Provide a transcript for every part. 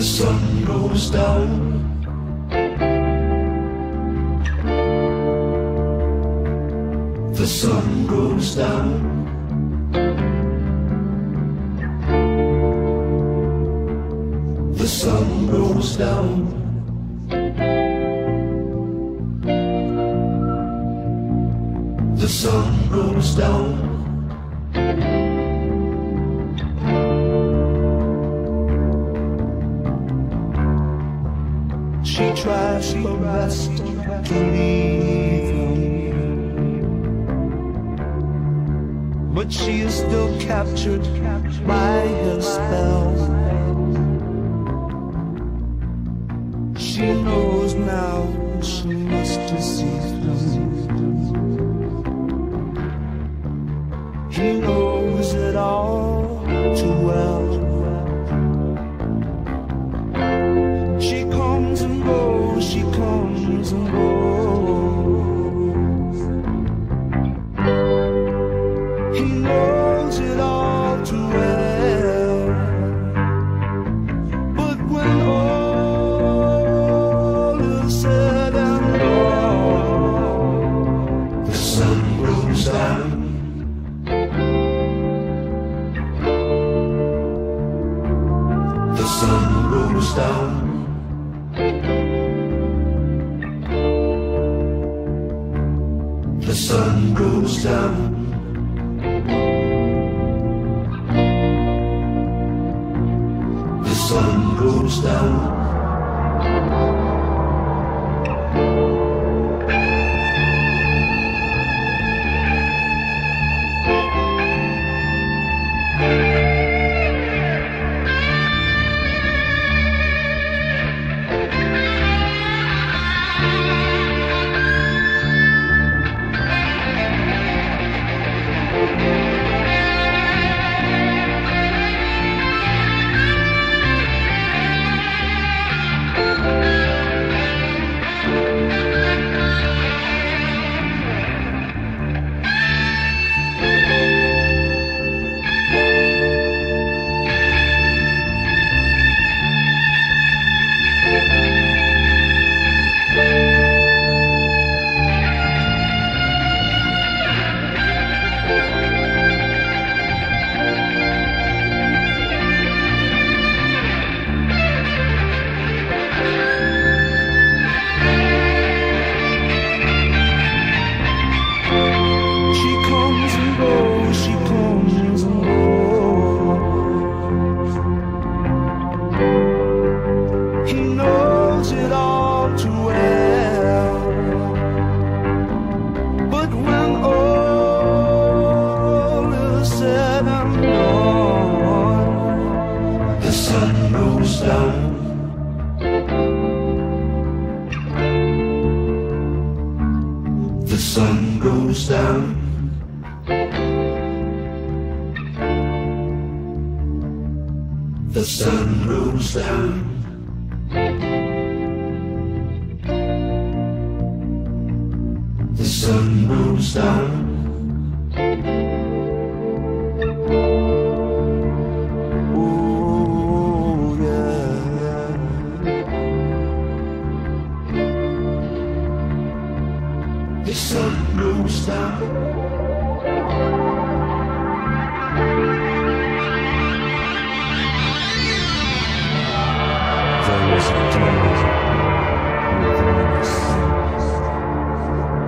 the sun goes down. The sun goes down. The sun goes down. The sun goes down. Tries her best to leave but she is still captured by his spell. She knows now she must deceive. Down. The sun goes down. The sun goes down. The sun goes down. The sun goes down. The sun goes down.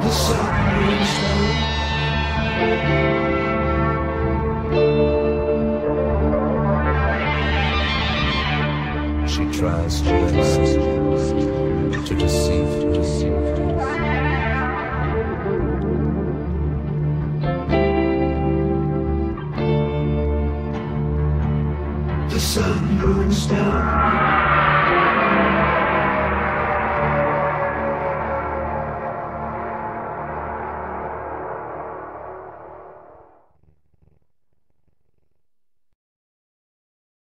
The sun goes down. Goes down.